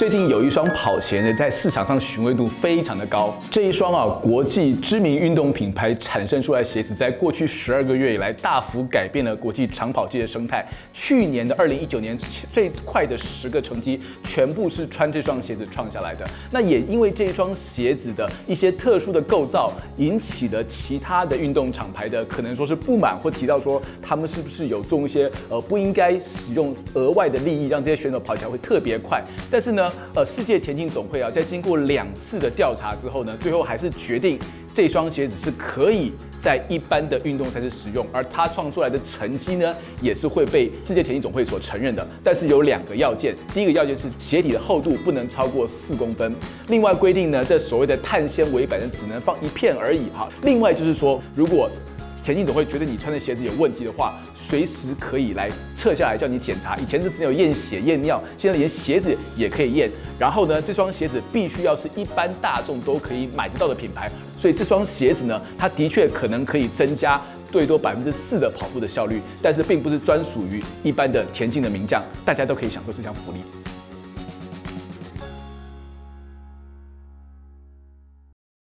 最近有一双跑鞋呢，在市场上询问度非常的高。这一双啊，国际知名运动品牌产生出来鞋子，在过去十二个月以来，大幅改变了国际长跑界的生态。去年的二零一九年最快的十个成绩，全部是穿这双鞋子创下来的。那也因为这一双鞋子的一些特殊的构造，引起了其他的运动厂牌的可能说是不满，或提到说他们是不是有种一些呃不应该使用额外的利益，让这些选手跑起来会特别快。但是呢？呃，世界田径总会啊，在经过两次的调查之后呢，最后还是决定这双鞋子是可以在一般的运动赛事使用，而它创出来的成绩呢，也是会被世界田径总会所承认的。但是有两个要件，第一个要件是鞋底的厚度不能超过四公分，另外规定呢，这所谓的碳纤维板呢，只能放一片而已哈。另外就是说，如果田径总会觉得你穿的鞋子有问题的话，随时可以来撤下来叫你检查。以前是只有验血验尿，现在连鞋子也可以验。然后呢，这双鞋子必须要是一般大众都可以买得到的品牌。所以这双鞋子呢，它的确可能可以增加最多百分之四的跑步的效率，但是并不是专属于一般的田径的名将，大家都可以享受这项福利。